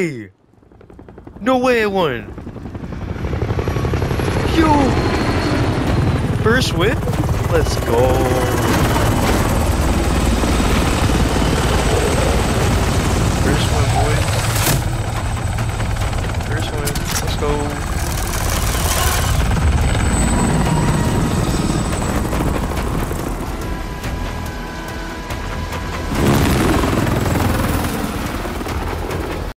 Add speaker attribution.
Speaker 1: way! No way I won! You! First win? Let's go! first win Let's go.